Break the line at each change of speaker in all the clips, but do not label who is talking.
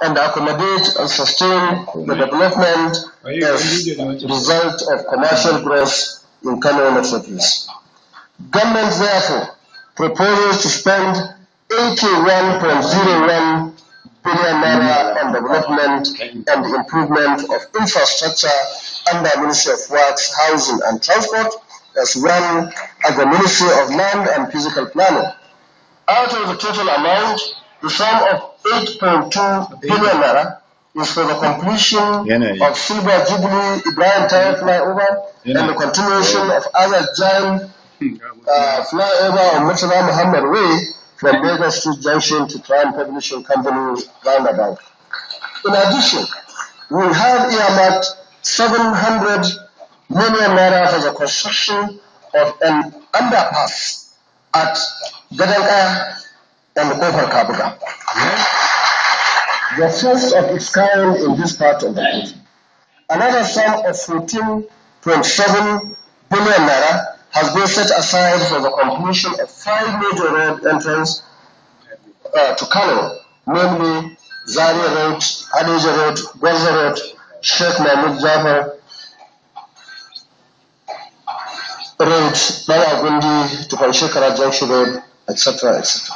and accommodate and sustain the development as a result of commercial growth in Kano metropolis. Government therefore proposes to spend 81.01 billion naira on development and improvement of infrastructure under the Ministry of Works, Housing and Transport, as well as the Ministry of Land and Physical Planning. Out of the total amount, the sum of 8.2 billion naira is for the completion of Silver Jubilee Ibrahim Taiwo flyover and the continuation of other giant uh, flyover on Murtala Muhammad Way from Lagos Street Junction to Prime Publishing Company roundabout. In addition, we have earmarked 700 million naira for the construction of an underpass at Gadanka and Kofar Kabuga. The first of its kind in this part of the country. Another sum of 14.7 billion naira has been set aside for the completion of five major road entrances uh, to Kano, namely Zaria Road, Adeja Road, Gwaza Road, Sheikh Mahmud Jafar Road, Bawagundi to Panshekara Junction Road, etc., etc.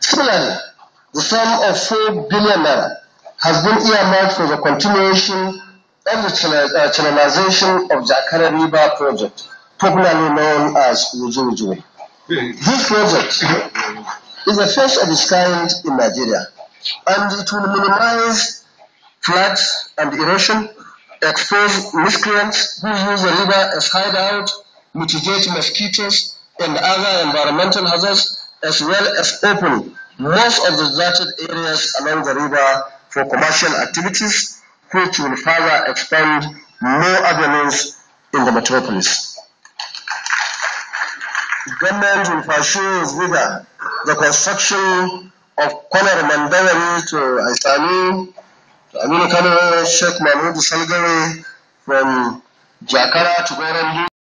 Similarly, the sum of 4 billion naira has been earmarked for the continuation of the uh, channelization of Jakara River project, popularly known as Wujuwujuwe. This project is the first of its kind in Nigeria, and it will minimize floods and erosion, expose miscreants who use the river as hideout, mitigate mosquitoes and other environmental hazards, as well as open most of the deserted areas along the river for commercial activities, which will further expand more avenues in the metropolis. Government will pursue vigor the construction of Kwanar Mandawari to Aisani, to Aminu Kano, Sheikh Mahmoud Salgari from Jakara to Goran